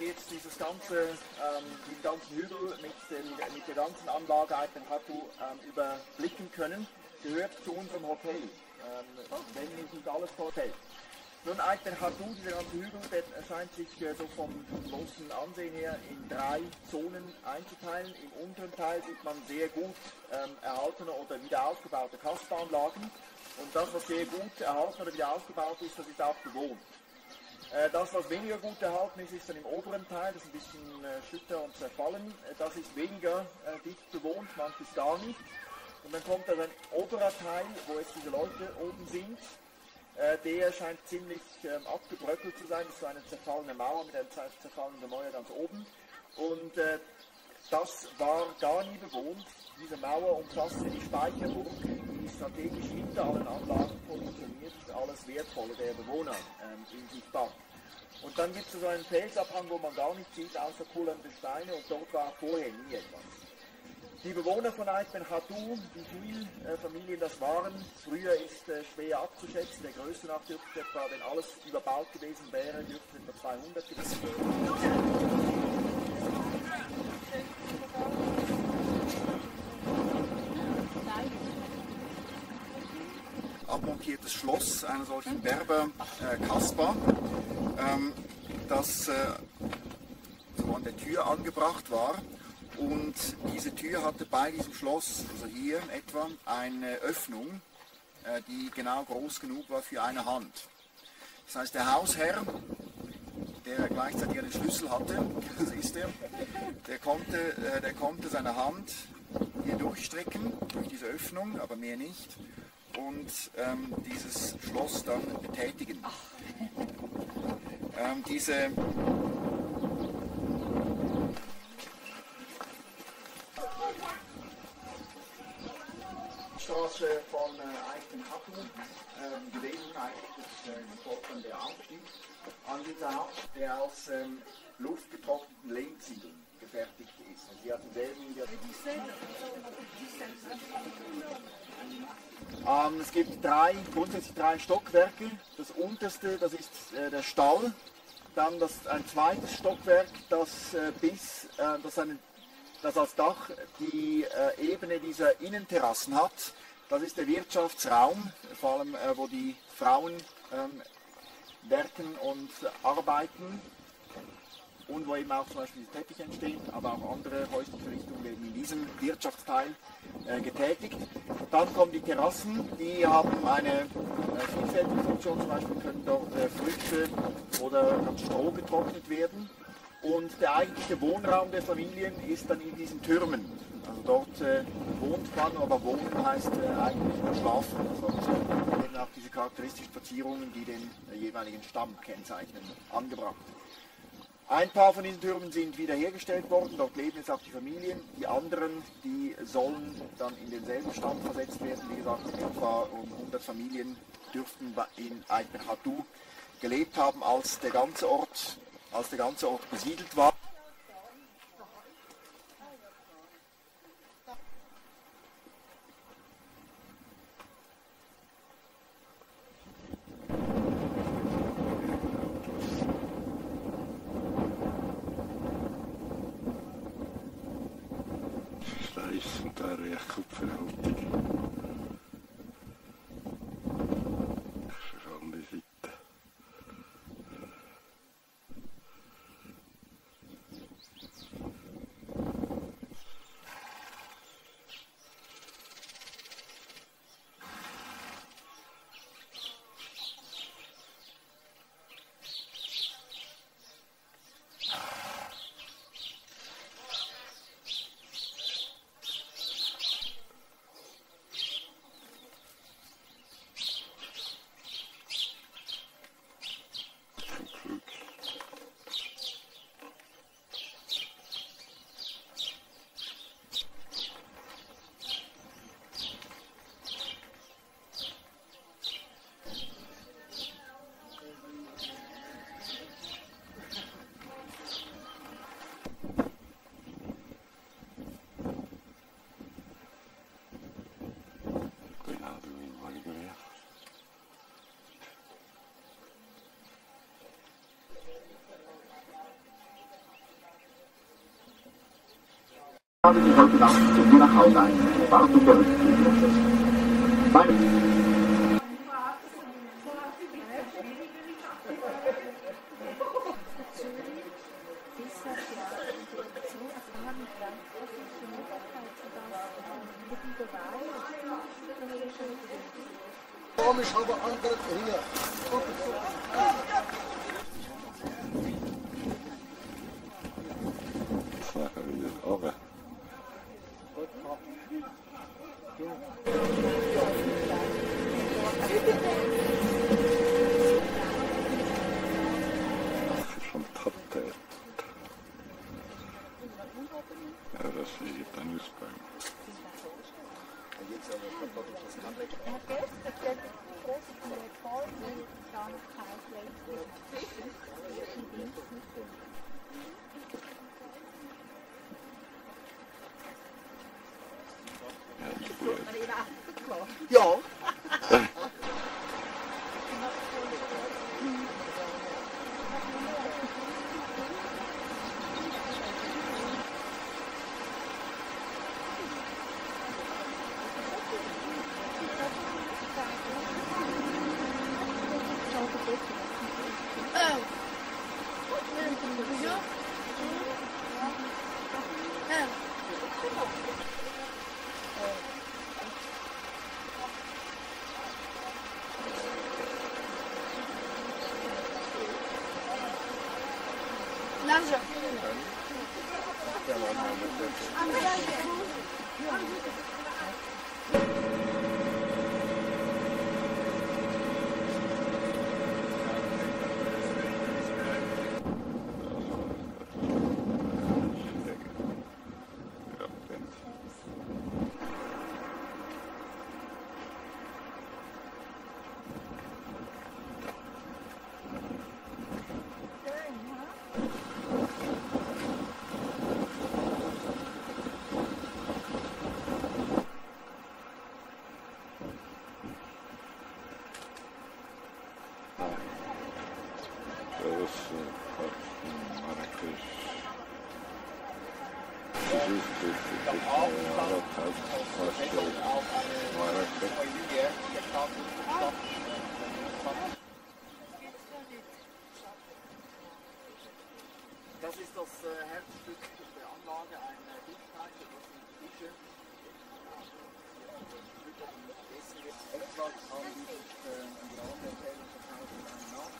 Jetzt dieses ganze, ähm, den ganzen Hügel mit, den, mit der ganzen Anlage Alpenhatu ähm, überblicken können, gehört zu unserem Hotel. Ähm, nennen nicht alles Hotel. Nun, Alpen Hatu, dieser ganze Hügel, der scheint sich äh, so vom bloßen Ansehen her in drei Zonen einzuteilen. Im unteren Teil sieht man sehr gut ähm, erhaltene oder wieder aufgebaute Kasperanlagen. Und das, was sehr gut erhalten oder wieder aufgebaut ist, das ist auch bewohnt. Äh, das, was weniger gut erhalten ist, ist dann im oberen Teil, das ist ein bisschen äh, schütter und zerfallen. Äh, das ist weniger äh, dicht bewohnt, manches gar nicht. Und dann kommt dann ein oberer Teil, wo jetzt diese Leute oben sind. Äh, der scheint ziemlich ähm, abgebröckelt zu sein. Das ist so eine zerfallene Mauer mit einem zerfallenen Gemäuer ganz oben. Und äh, das war gar nie bewohnt. Diese Mauer umfasste die Speicherburg, die strategisch hinter allen Anlagen positioniert, alles Wertvolle der Bewohner ähm, in sich barg. Und dann gibt es so einen Felsabhang, wo man gar nichts sieht, außer kullernde Steine und dort war vorher nie etwas. Die Bewohner von Aitben Khatu, wie viele Familien das waren, früher ist äh, schwer abzuschätzen, der Größe nach dürfte etwa, wenn alles überbaut gewesen wäre, dürfte etwa 200 gewesen abmontiertes Schloss einer solchen Berber äh, Kasper, ähm, das äh, so an der Tür angebracht war. Und diese Tür hatte bei diesem Schloss, also hier etwa, eine Öffnung, äh, die genau groß genug war für eine Hand. Das heißt, der Hausherr, der gleichzeitig einen Schlüssel hatte, das ist er, der konnte, äh, der konnte seine Hand hier durchstrecken, durch diese Öffnung, aber mehr nicht, und ähm, dieses Schloss dann betätigen. Ähm, diese Straße von äh, Eichenhatten ähm, gewesen, eigentlich das äh, Vorstand der Aufstieg an dieser Haft, der aus ähm, luftgetrockneten Lehmziegeln gefertigt ist. Und sie hat denselben ähm, es gibt drei, grundsätzlich drei Stockwerke. Das unterste, das ist äh, der Stall. Dann das, ein zweites Stockwerk, das äh, bis, äh, das, eine, das als Dach die äh, Ebene dieser Innenterrassen hat. Das ist der Wirtschaftsraum, vor allem äh, wo die Frauen ähm, werken und arbeiten und wo eben auch zum Beispiel die Teppiche entstehen, aber auch andere häusliche Richtungen werden in diesem Wirtschaftsteil äh, getätigt. Dann kommen die Terrassen, die haben eine äh, vielfältige Funktion, zum Beispiel können dort äh, Früchte oder Stroh getrocknet werden. Und der eigentliche Wohnraum der Familien ist dann in diesen Türmen. Also dort äh, wohnt man, aber wohnen heißt äh, eigentlich nur schlafen. Also eben auch diese charakteristischen Verzierungen, die den äh, jeweiligen Stamm kennzeichnen, angebracht. Ein paar von diesen Türmen sind wiederhergestellt worden, dort leben jetzt auch die Familien. Die anderen, die sollen dann in denselben Stand versetzt werden. Wie gesagt, etwa um 100 Familien dürften in Aitberhatu gelebt haben, als der ganze Ort, als der ganze Ort besiedelt war. 八这个房子一张尊敬的好男人我的人就是自己 Das ist das äh, Herzstück der Anlage, ein äh, Dickkreis, das sind Tische. Essen jetzt etwas an die Grabenabteilung dann nach.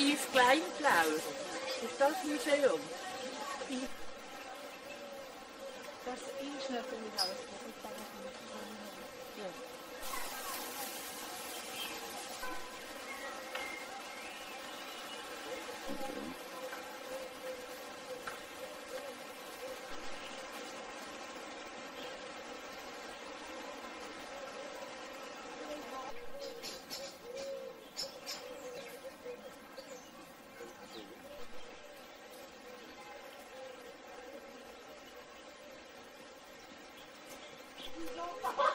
Yves Kleinblau. Ist das Museum? Oh,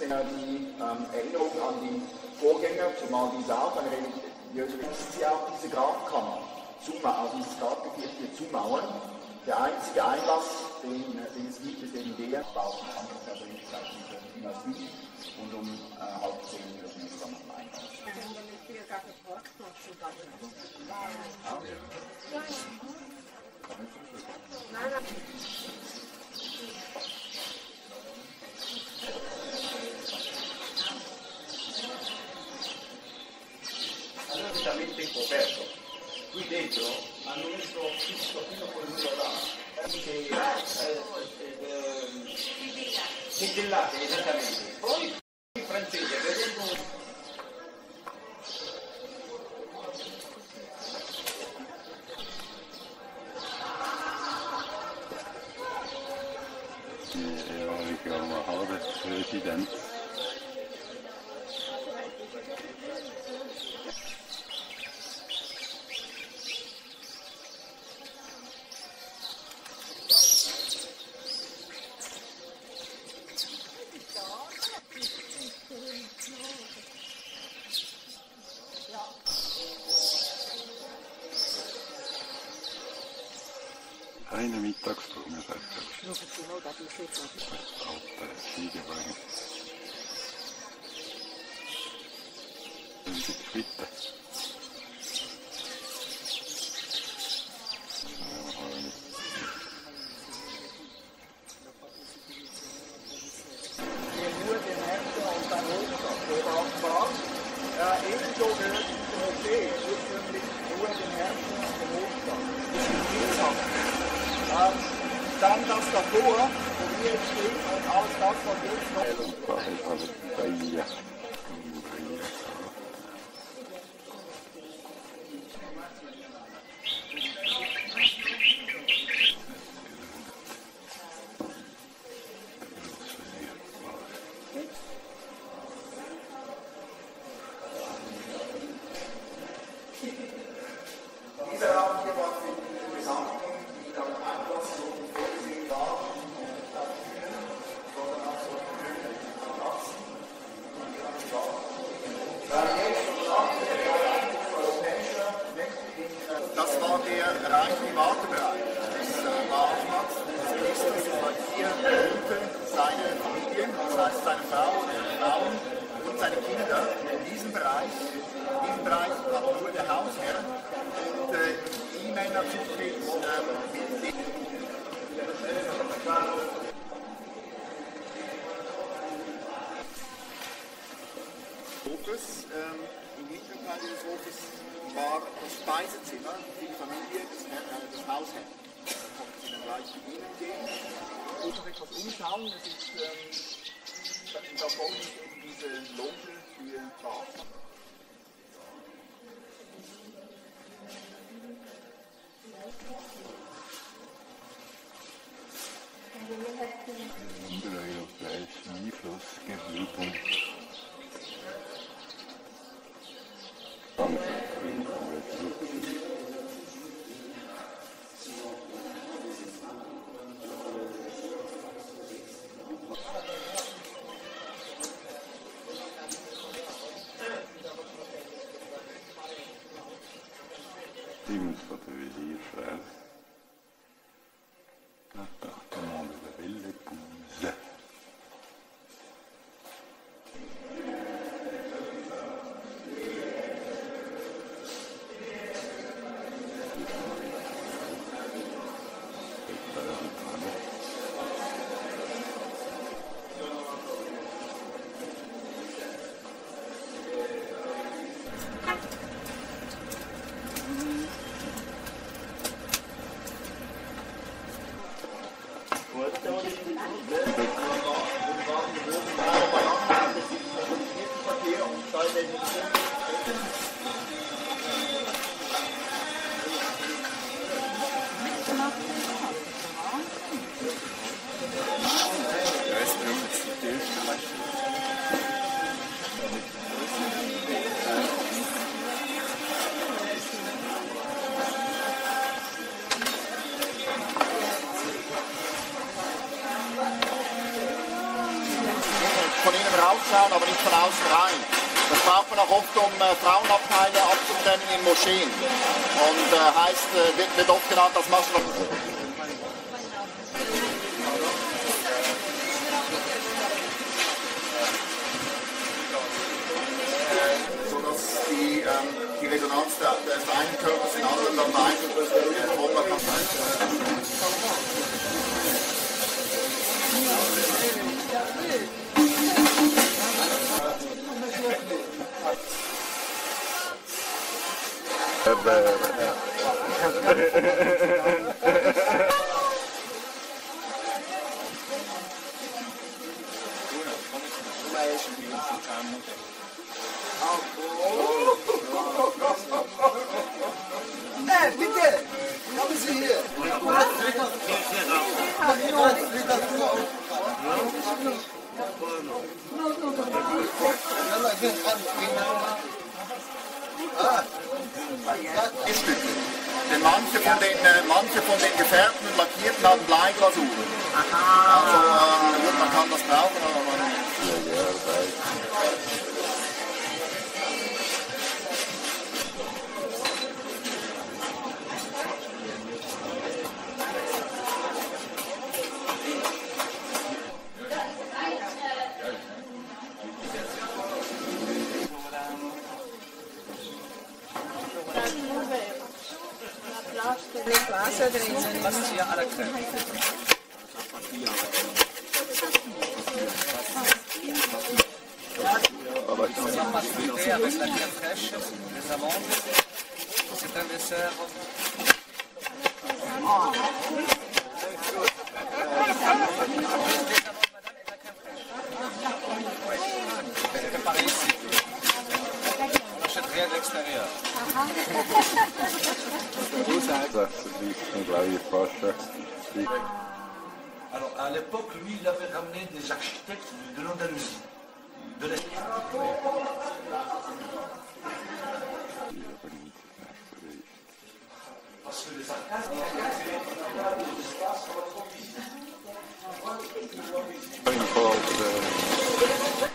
ja die ähm, Erinnerung an die Vorgänger, zumal diese auch eine religiöse müssen sie auch diese Grabkammer zumauern, also dieses Grabgebiet hier zumauern. Der einzige Einlass, den, den es gibt, ist eben der Bauten an der Persönlichkeit und um äh, halb zehn dürfen wir zusammen einlassen. Ja. scoperto. Qui dentro hanno messo fisso fino a quel muro là, che settellate esattamente. Poi i francesi vedendo Amerika olma hava ve öğretiden Twitter. Von außen rein. Das braucht man auch oft, um äh, Frauenabteile abzutrennen in Moscheen. Und äh, heißt, äh, wird, wird oft genannt als Maschel. sodass die, ähm, die Resonanz des einen Körpers anderen dann beeinflusst, rien de l'extérieur. Alors, à l'époque, lui, il avait ramené des architectes de l'Andalousie. De l'Est. Parce que les involved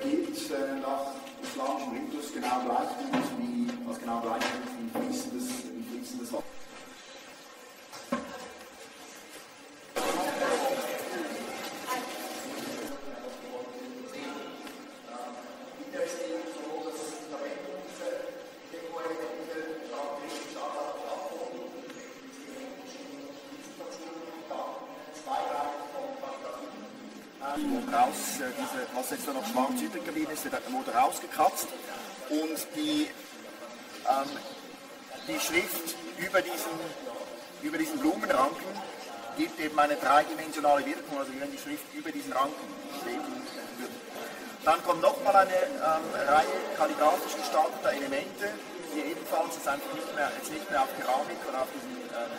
gilt äh, nach islamischem Ritus genau gleich wie, als genau gleich wie fließendes Wasser. wurde raus, äh, diese, was jetzt da noch schwarz übrig geblieben ist, der wurde rausgekratzt und die, ähm, die Schrift über diesen, über diesen Blumenranken gibt eben eine dreidimensionale Wirkung, also wenn die Schrift über diesen Ranken würde. Dann kommt nochmal eine ähm, Reihe kalligrafisch gestalteter Elemente, die ebenfalls jetzt einfach nicht mehr, jetzt nicht mehr auf Keramik oder auf diesen ähm,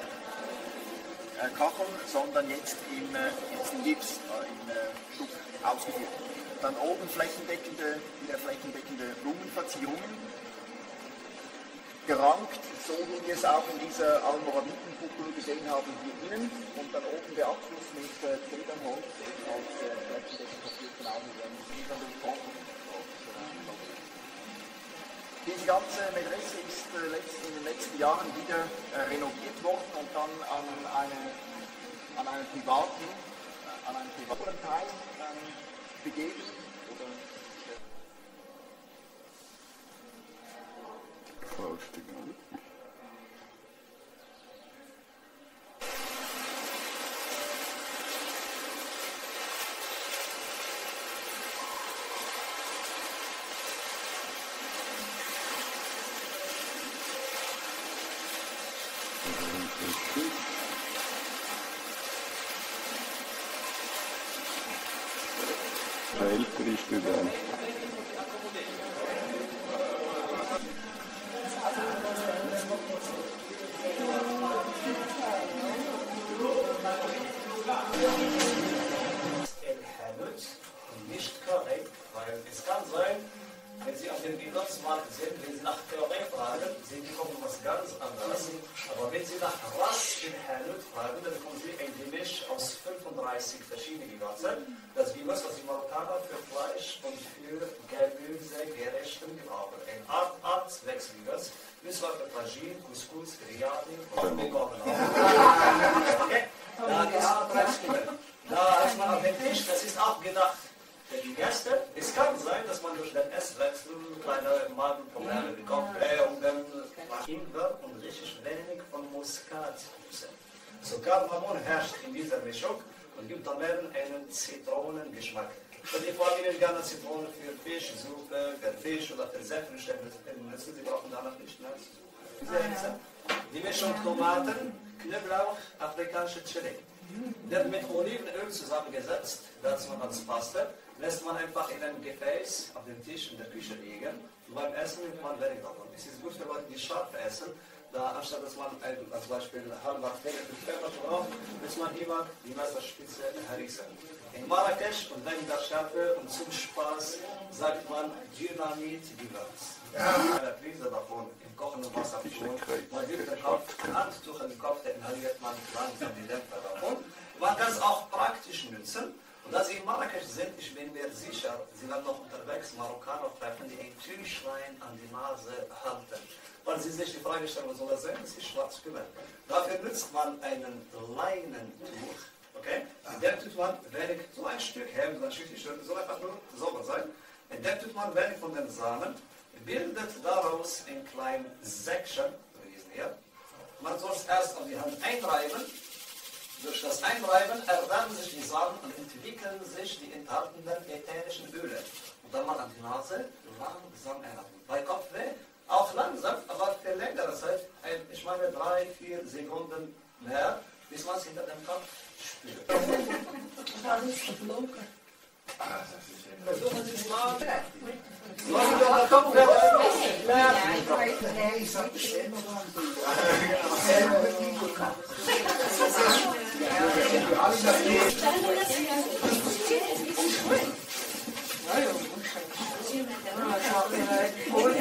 äh, Kacheln, sondern jetzt in, äh, jetzt in Gips, äh, in äh, Stuck ausgeführt. Dann oben flächendeckende, wieder flächendeckende Blumenverzierungen, gerankt, so wie wir es auch in dieser Almoravitenkuppel gesehen haben hier innen. Und dann oben der Abschluss mit äh, Zedernholz als äh, flächendeckend Zedern durchbrochen. Diese ganze Medresse ist äh, letzt, in den letzten Jahren wieder äh, renoviert worden und dann an, eine, an einen privaten, äh, an einen privaten Teil begeben. Oder, Faustig, oder? Student. Hamlet nicht korrekt, weil es kann sein, wenn Sie auf dem Geburtsmarkt sind, Sie nach Theorie fragen, sind die kommen was ganz anderes. Aber wenn Sie nach Ras in Hamlet fragen, dann bekommen Sie ein 35 verschiedenen Gewürzen. Das Gewürz, was die Marokkaner für Fleisch und für Gemüse, Gerichten gebrauchen. Eine Art, Art Wechselgewürz. Miswak, Tagine, Couscous, Biryani und Begonnen. Okay? Da ist drei Stücken. Da ist man auf dem Tisch, das ist auch gedacht für die Gäste. Es kann sein, dass man durch den Esswechsel kleine Magenprobleme bekommt. Äh, und dann Ingwer und richtig wenig von Muskatnüsse. Sogar Mamon herrscht in dieser Mischung und gibt dann einen Zitronengeschmack. Und die Familien gerne Zitrone für Fischsuppe, für Fisch oder für Säfte. Sie brauchen danach nicht mehr zu suchen. Die Mischung Tomaten, Knoblauch, afrikanische Chili. Wird mit Olivenöl zusammengesetzt, das man als Paste, lässt man einfach in einem Gefäß auf dem Tisch in der Küche liegen. Und beim Essen nimmt man wenig davon. Es ist gut für Leute, die scharf essen, da anstatt dass man ein, als Beispiel Pfeffer drauf, muss man immer die Messerspitze herrissen. In Marrakesch und wegen der Schärfe und zum Spaß sagt man Dynamit Gewürz. Eine Prise davon im kochenden Wasser tun. Man gibt den Kopf, Handtuch im Kopf, dann inhaliert man langsam die Dämpfer davon. Man kann es auch praktisch nutzen. Und da Sie in Marrakesch sind, ich bin mir sicher, Sie werden noch unterwegs Marokkaner treffen, die ein Tüchlein an die Nase halten. Weil Sie sich die Frage stellen, was soll das sein? Es ist schwarz kümmern. Dafür nutzt man einen Leinentuch. Okay? In dem tut man wenig, so ein Stück Hemd, ein Stück T-Shirt, soll einfach nur sauber sein. In dem tut man wenig von den Samen, bildet daraus ein kleines Säckchen, so diesen hier. Man soll es erst auf die Hand einreiben. Durch das Einreiben erwärmen sich die Samen und entwickeln sich die enthaltenen ätherischen Öle. Und dann mal an die Nase langsam einatmen. Bei Kopfweh auch langsam, aber für längere Zeit, ein, ich meine drei, vier Sekunden mehr, bis man es hinter dem Kopf spürt. Versuchen Sie es mal. Machen wir mal Kopfweh. Nee, ich sag bestimmt Like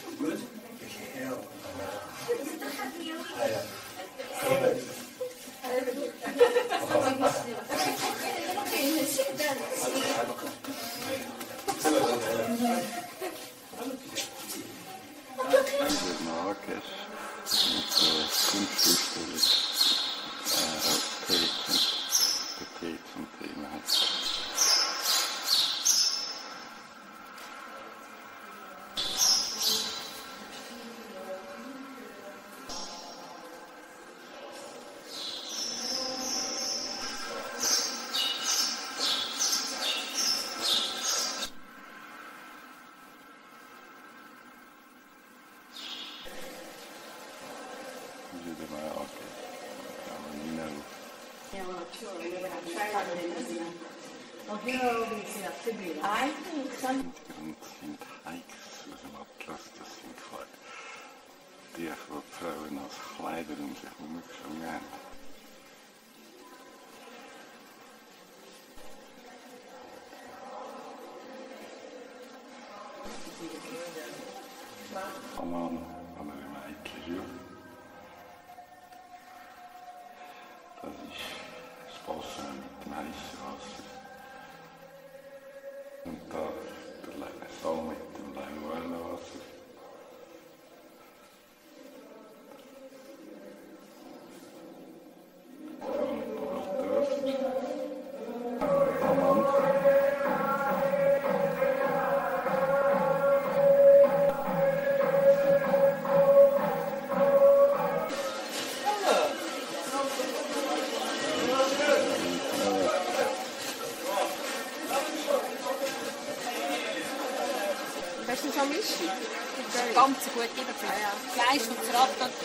Ganz eine gute Überfläche. Fleisch das Ratatouille.